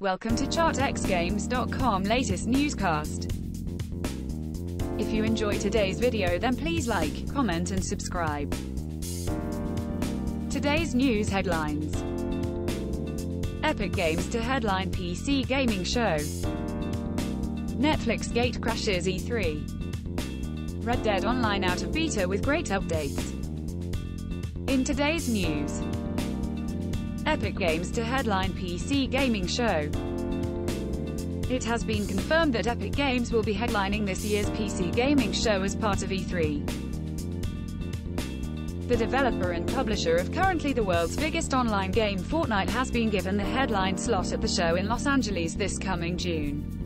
Welcome to ChartXGames.com latest newscast. If you enjoy today's video then please like, comment and subscribe. Today's news headlines. Epic Games to headline PC gaming show. Netflix gate crashes E3. Red Dead Online out of beta with great updates. In today's news. Epic Games to headline PC gaming show. It has been confirmed that Epic Games will be headlining this year's PC gaming show as part of E3. The developer and publisher of currently the world's biggest online game Fortnite has been given the headline slot at the show in Los Angeles this coming June.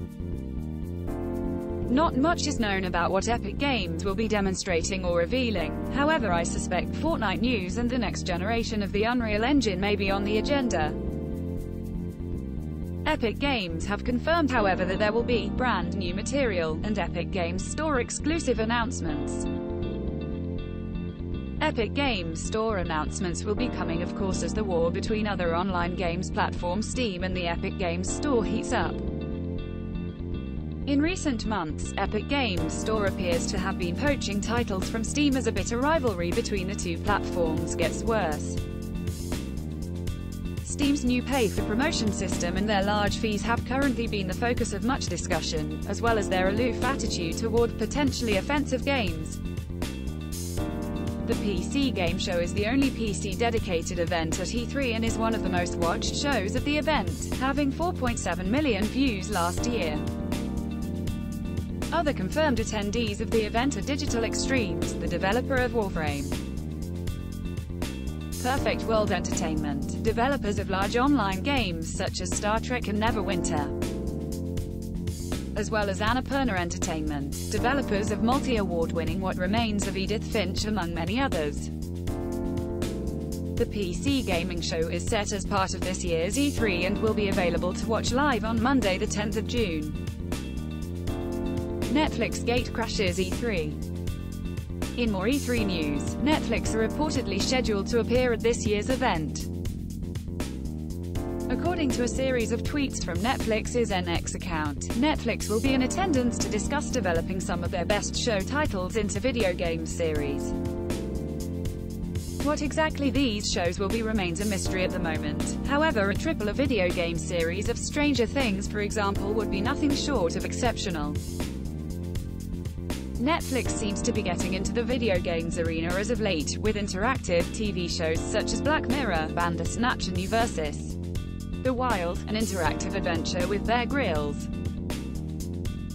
Not much is known about what Epic Games will be demonstrating or revealing, however I suspect Fortnite news and the next generation of the Unreal Engine may be on the agenda. Epic Games have confirmed however that there will be brand new material, and Epic Games Store exclusive announcements. Epic Games Store announcements will be coming of course as the war between other online games platforms Steam and the Epic Games Store heats up. In recent months, Epic Games Store appears to have been poaching titles from Steam as a bitter rivalry between the two platforms gets worse. Steam's new pay-for-promotion system and their large fees have currently been the focus of much discussion, as well as their aloof attitude toward potentially offensive games. The PC Game Show is the only PC-dedicated event at E3 and is one of the most watched shows of the event, having 4.7 million views last year. Other confirmed attendees of the event are Digital Extremes, the developer of Warframe. Perfect World Entertainment, developers of large online games such as Star Trek and Neverwinter. As well as Annapurna Entertainment, developers of multi-award-winning What Remains of Edith Finch among many others. The PC Gaming Show is set as part of this year's E3 and will be available to watch live on Monday the 10th of June. Netflix gate crashes E3. In more E3 news, Netflix are reportedly scheduled to appear at this year's event. According to a series of tweets from Netflix's NX account, Netflix will be in attendance to discuss developing some of their best show titles into video game series. What exactly these shows will be remains a mystery at the moment. However, a triple A video game series of Stranger Things for example would be nothing short of exceptional. Netflix seems to be getting into the video games arena as of late, with interactive TV shows such as Black Mirror, Bandersnatch and You Versus. The Wild, an interactive adventure with Bear Grylls.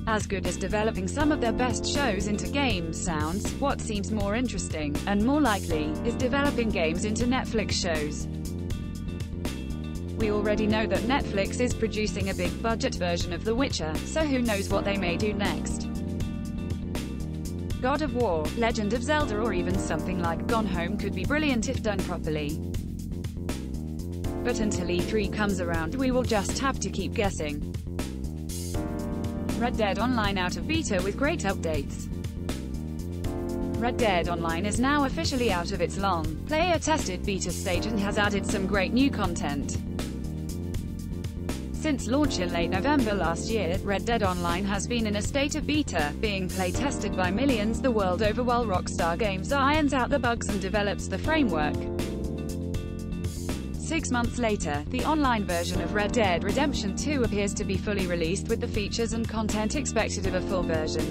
As good as developing some of their best shows into games sounds, what seems more interesting, and more likely, is developing games into Netflix shows. We already know that Netflix is producing a big-budget version of The Witcher, so who knows what they may do next. God of War, Legend of Zelda or even something like Gone Home could be brilliant if done properly. But until E3 comes around we will just have to keep guessing. Red Dead Online out of beta with great updates. Red Dead Online is now officially out of its long, player-tested beta stage and has added some great new content. Since launch in late November last year, Red Dead Online has been in a state of beta, being play-tested by millions the world over while Rockstar Games irons out the bugs and develops the framework. Six months later, the online version of Red Dead Redemption 2 appears to be fully released with the features and content expected of a full version.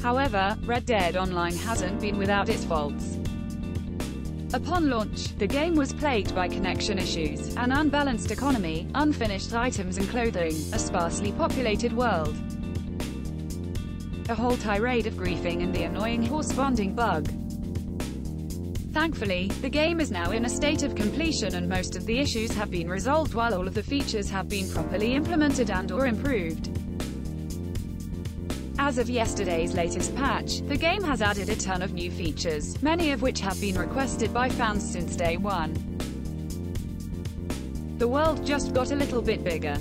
However, Red Dead Online hasn't been without its faults. Upon launch, the game was plagued by connection issues, an unbalanced economy, unfinished items and clothing, a sparsely populated world, a whole tirade of griefing and the annoying horse bonding bug. Thankfully, the game is now in a state of completion and most of the issues have been resolved while all of the features have been properly implemented and or improved. As of yesterday's latest patch, the game has added a ton of new features, many of which have been requested by fans since day one. The world just got a little bit bigger.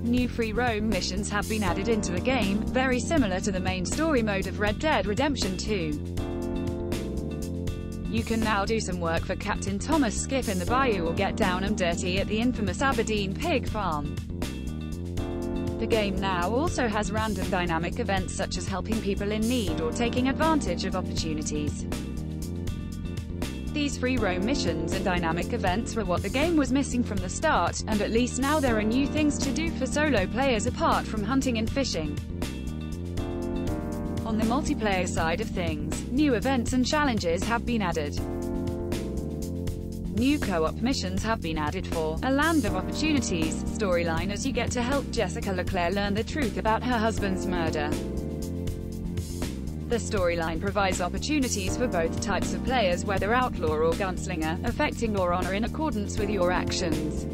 New free roam missions have been added into the game, very similar to the main story mode of Red Dead Redemption 2. You can now do some work for Captain Thomas Skip in the bayou or get down and dirty at the infamous Aberdeen pig farm. The game now also has random dynamic events such as helping people in need or taking advantage of opportunities. These free roam missions and dynamic events were what the game was missing from the start, and at least now there are new things to do for solo players apart from hunting and fishing. On the multiplayer side of things, new events and challenges have been added. New co-op missions have been added for A Land of Opportunities storyline as you get to help Jessica LeClerk learn the truth about her husband's murder. The storyline provides opportunities for both types of players whether outlaw or gunslinger, affecting your honor in accordance with your actions.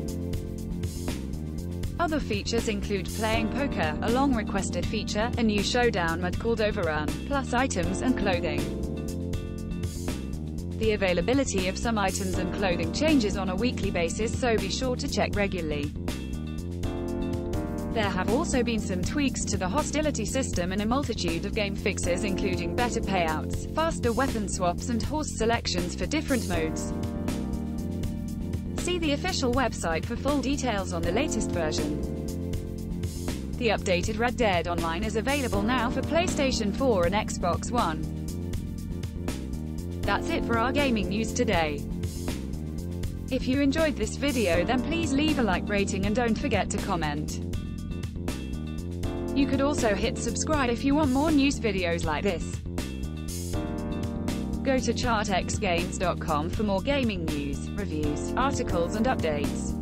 Other features include playing poker, a long-requested feature, a new showdown mode called Overrun, plus items and clothing. The availability of some items and clothing changes on a weekly basis so be sure to check regularly. There have also been some tweaks to the hostility system and a multitude of game fixes including better payouts, faster weapon swaps and horse selections for different modes. See the official website for full details on the latest version. The updated Red Dead Online is available now for PlayStation 4 and Xbox One. That's it for our gaming news today. If you enjoyed this video then please leave a like rating and don't forget to comment. You could also hit subscribe if you want more news videos like this. Go to chartxgames.com for more gaming news, reviews, articles and updates.